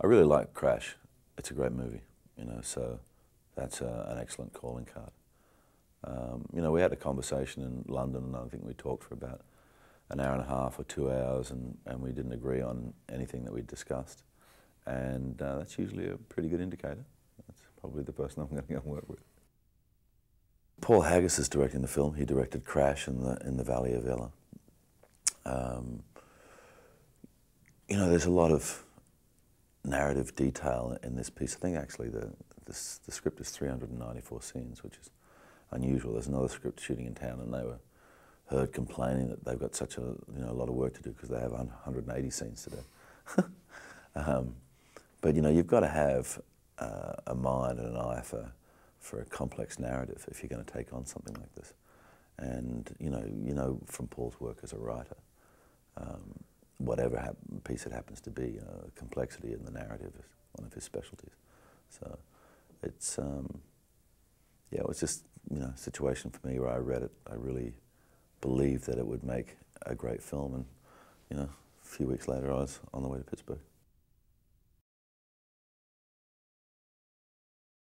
I really like Crash. It's a great movie, you know, so that's a, an excellent calling card. Um, you know, we had a conversation in London and I think we talked for about an hour and a half or two hours and, and we didn't agree on anything that we'd discussed. And uh, that's usually a pretty good indicator. That's probably the person I'm going to go and work with. Paul Haggis is directing the film. He directed Crash in the, in the Valley of Elah. Um, you know, there's a lot of narrative detail in this piece. I think actually the, the, the, script is 394 scenes, which is unusual. There's another script shooting in town, and they were heard complaining that they've got such a you know a lot of work to do because they have 180 scenes to do. um, but you know, you've got to have uh, a mind and an eye for for a complex narrative if you're going to take on something like this. And you know, you know from Paul's work as a writer. Um, whatever piece it happens to be. Uh, complexity in the narrative is one of his specialties. So it's, um, yeah, it was just, you know, a situation for me where I read it. I really believed that it would make a great film. And, you know, a few weeks later I was on the way to Pittsburgh.